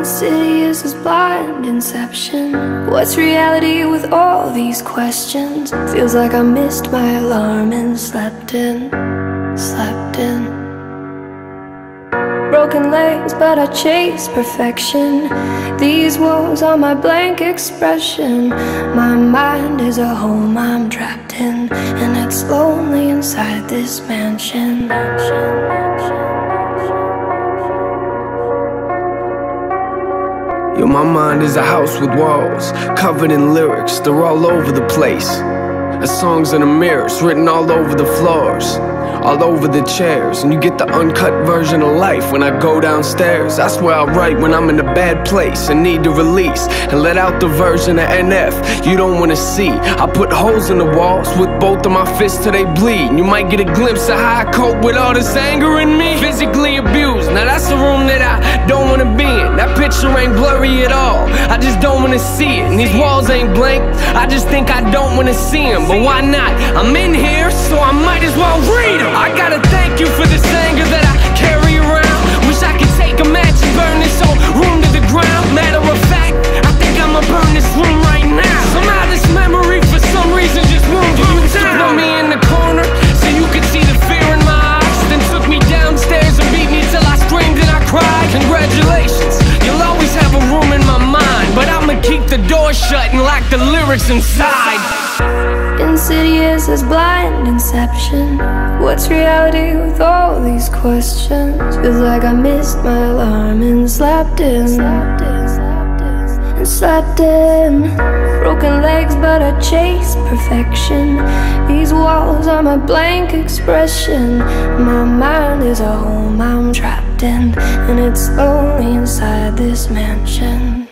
Insidious as blind inception. What's reality with all these questions? Feels like I missed my alarm and slept in, slept in. Broken legs, but I chase perfection. These walls are my blank expression. My mind is a home I'm trapped in, and it's lonely inside this mansion. mansion, mansion. Yo, my mind is a house with walls, covered in lyrics, they're all over the place. The songs in the mirrors, written all over the floors all over the chairs. And you get the uncut version of life when I go downstairs. That's where I write when I'm in a bad place and need to release and let out the version of NF you don't wanna see. I put holes in the walls with both of my fists till they bleed. You might get a glimpse of how I cope with all this anger in me. Physically abused, now that's the room that I don't wanna be in. That picture ain't blurry at all. I just don't wanna see it. And these walls ain't blank. I just think I don't wanna see them. But why not? I'm in here, so I might as well read them. I gotta thank you for this anger that I carry around. Wish I could take a match and burn this whole room to the ground. Matter of fact, I think I'ma burn this room right now. Somehow this memory for some reason just moved you down. Put me in the corner so you could see the fear in my eyes. Then took me downstairs and beat me till I screamed and I cried. Congratulations, you'll always have a room in my mind But I'ma keep the door shut and lock the lyrics inside Insidious as blind inception. What's reality with all these questions? Feels like I missed my alarm and slept in. And slept in. Broken legs, but I chase perfection. These walls are my blank expression. My mind is a home I'm trapped in, and it's only inside this mansion.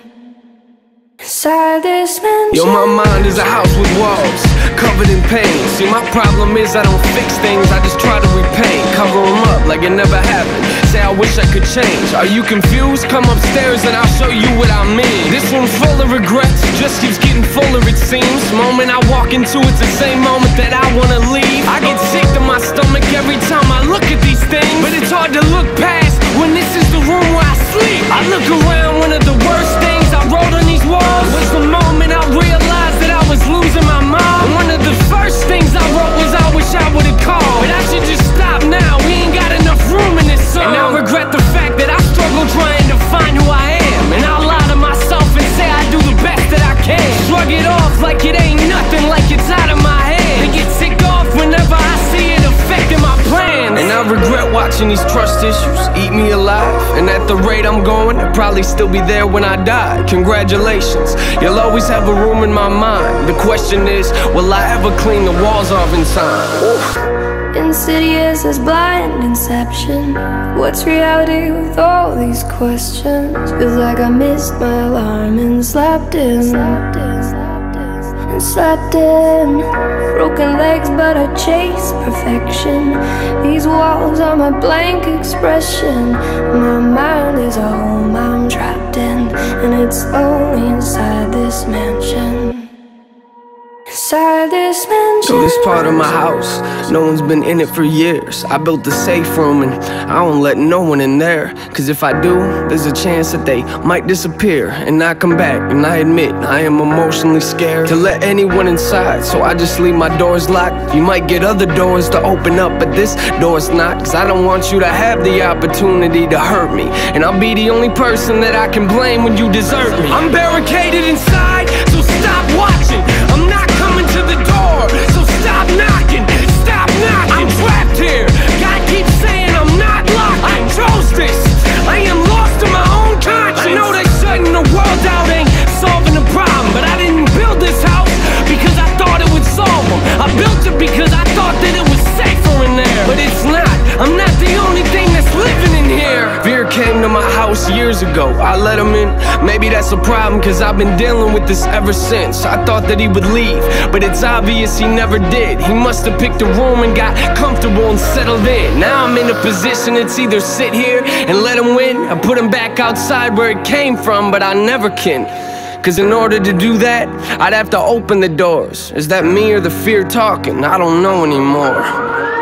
Inside this mansion. Yo, my mind is a house with walls covered in pain. See, my problem is I don't fix things, I just try to repaint. Cover them up like it never happened. Say, I wish I could change. Are you confused? Come upstairs and I'll show you what I mean. This room's full of regrets, just keeps getting fuller, it seems. Moment I walk into, it's the same moment that I wanna leave. I get sick to my stomach every time I look at these things. But it's hard to look past when this is the room where I sleep. I look around, one of the worst things these trust issues eat me alive. And at the rate I'm going, I'll probably still be there when I die. Congratulations, you'll always have a room in my mind. The question is, will I ever clean the walls off in time? Insidious as blind inception. What's reality with all these questions? Feels like I missed my alarm and slept in. And slept in. Broken legs, but I chase perfection. These walls are my blank expression. My mind is a home I'm trapped in, and it's only inside this mansion. So this part of my house, no one's been in it for years. I built the safe room and I don't let no one in there. Cause if I do, there's a chance that they might disappear and not come back. And I admit, I am emotionally scared to let anyone inside. So I just leave my doors locked. You might get other doors to open up, but this door's not. Cause I don't want you to have the opportunity to hurt me. And I'll be the only person that I can blame when you desert me. I'm barricaded inside, years ago. I let him in. Maybe that's a problem, cause I've been dealing with this ever since. I thought that he would leave, but it's obvious he never did. He must have picked a room and got comfortable and settled in. Now I'm in a position it's either sit here and let him win, or put him back outside where it came from, but I never can. Cause in order to do that, I'd have to open the doors. Is that me or the fear talking? I don't know anymore.